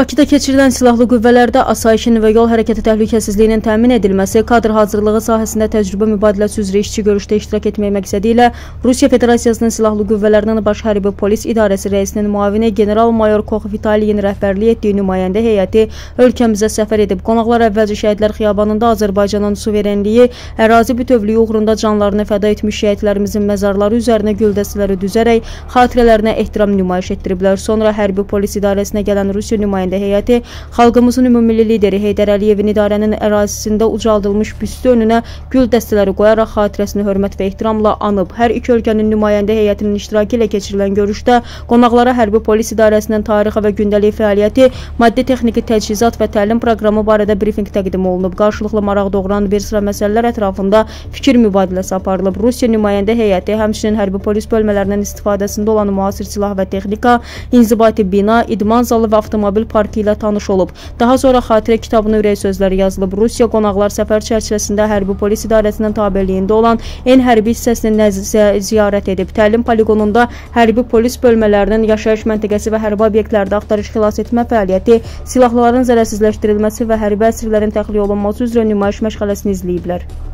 Bakıda keçirilən silahlı qüvvələrdə asayişin və yol hərəkəti təhlükəsizliyinin təmin edilməsi, kadr hazırlığı sahəsində təcrübə mübadiləsi üzrə işçi görüşdə iştirak etmək məqsədi ilə Rusiya Federasiyasının silahlı qüvvələrinin Baş Hərbi Polis İdarəsi rəisinin müavini general-mayor Kox Vitaliyin rəhbərlik etdiyi nümayəndə heyəti ölkəmizə səfər edib. Qonaqlar əvvəlcə Şəhidlər Xiyabanında Azərbaycanın suverenliyi, ərazi bütövlüyü uğrunda canlarını fəda etmiş şəhidlərimizin məzarları üzərinə güldəstələri düzərək xatirələrinə ehtiram nümayiş etdiriblər. Sonra Hərbi Polis İdarəsinə gələn Rusiya nümayəndə nümayəndə heyəti xalqımızın ümumilli lideri Heydər Əliyevin idarənin ərazisində ucaldılmış büstü önünə gül dəstələri qoyaraq xatirəsini hörmət və ehtiramla anıb. Hər iki ölkənin nümayəndə heyətinin iştirakı ilə keçirilən görüşdə qonaqlara hərbi polis idarəsinin tarixi və gündəlik fəaliyyəti, maddi texniki təchizat və təlim proqramı barədə brifinq təqdim olunub. Qarşılıqlı maraq doğuran bir sıra məsələlər ətrafında fikir mübadiləsi aparılıb. Rusiya nümayəndə heyəti həmçinin hərbi polis bölmələrinin istifadəsində olan müasir silah və texnika, inzibati bina, idman zalı və avtomobil parkı ilə tanış olub. Daha sonra xatirə kitabının ürək sözləri yazılıb. Rusiya qonaqlar səfər çərçivəsində hərbi polis idarəsinin tabeliyində olan en hərbi hissəsini nəzizə ziyarət edib. Təlim poligonunda hərbi polis bölmələrinin yaşayış məntəqəsi və hərbi obyektlərdə axtarış xilas etmə fəaliyyəti, silahlıların zərərsizləşdirilməsi və hərbi əsirlərin təxliyə olunması üzrə nümayiş məşğələsini izləyiblər.